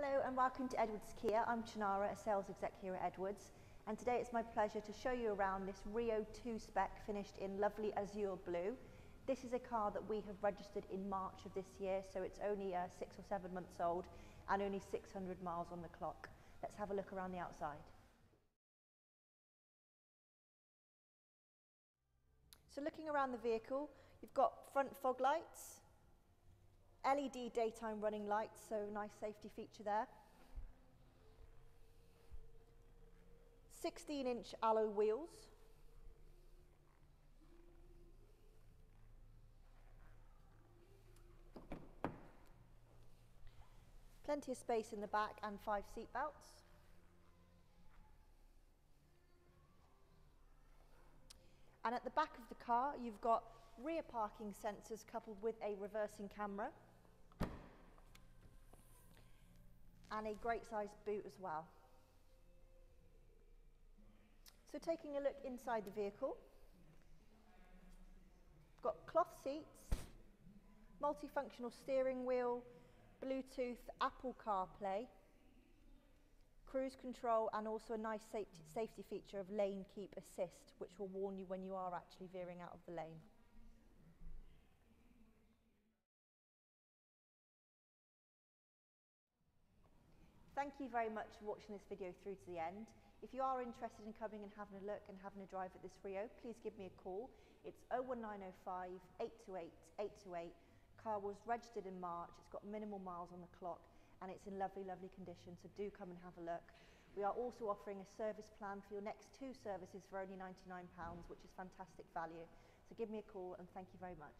Hello and welcome to Edwards Kia. I'm Chanara, a sales exec here at Edwards. And today it's my pleasure to show you around this Rio 2 spec finished in lovely azure blue. This is a car that we have registered in March of this year, so it's only uh, six or seven months old and only 600 miles on the clock. Let's have a look around the outside. So looking around the vehicle, you've got front fog lights, LED daytime running lights, so nice safety feature there. 16 inch alloy wheels. Plenty of space in the back and five seat belts. And at the back of the car, you've got rear parking sensors coupled with a reversing camera. and a great sized boot as well. So taking a look inside the vehicle, got cloth seats, multifunctional steering wheel, Bluetooth, Apple CarPlay, cruise control and also a nice safety feature of lane keep assist which will warn you when you are actually veering out of the lane. Thank you very much for watching this video through to the end. If you are interested in coming and having a look and having a drive at this Rio, please give me a call. It's 01905 828 828. Car was registered in March, it's got minimal miles on the clock and it's in lovely, lovely condition, so do come and have a look. We are also offering a service plan for your next two services for only £99, which is fantastic value. So give me a call and thank you very much.